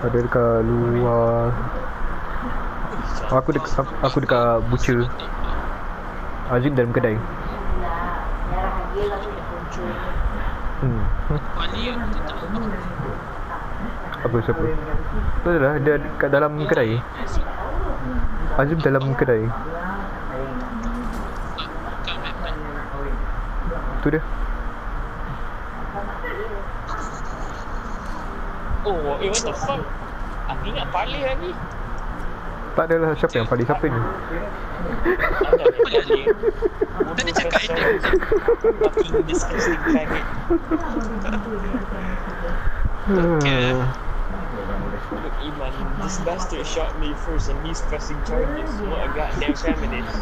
Ada dekat luar Aku dekat aku dekat butcher Azim dalam kedai Hmm tak. Apa siapa? Tu lah dia kat dalam kedai Azim dalam kedai. Tu dia Oh, eh what the fuck? Aku ingat Palih lagi. Tak adalah siapa yang paling siapa ni Ada Palih. Tadi cakap itu. Fucking disgusting faggot. Hmm. Look, Iman, this bastard shot me first and he's pressing charges. What a goddamn feminist.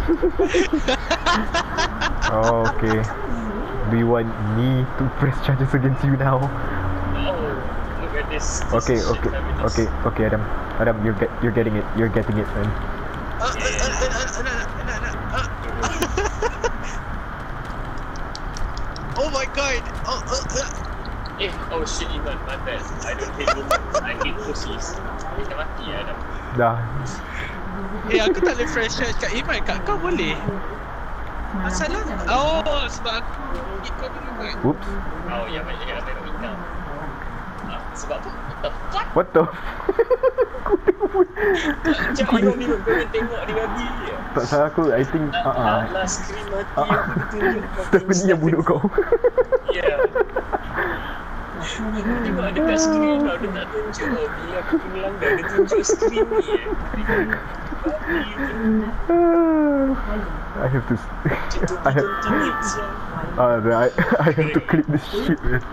Oh okay Do you want me to press charges against you now? Oh, look at this. this Okay, shit okay, feminist. okay, okay, Adam. Adam, you're get, you're getting it. You're getting it, man. Ah, ah, ah, ah, ah, ah, ah, ah. Oh my god. Oh, oh, oh. Eh, oh shit, Iman, my bad. I don't hate women. I hate pussies. Kita mati ya, Adam. Dah. Eh aku tak boleh fresh shot kat Iman kat kau boleh Masalah Oh sebab aku ikut dulu kan Whoops. Oh, ya, banyak yang ramai orang hitam. Ah, sebab apa? What the fuck? What the? Macam Iman ni, kau tengok dia babi je. tak salah aku. I think. La- Ah uh la- Last screen mati Ah, ah. aku tunjuk fucking Stephanie yang bunuh kau. Ya. Tengok ada screen tau, dia tak tunjuk aku dia tunjuk screen ni. I have to. I have. 20 minutes. Ah, I I have to clip this shit, man.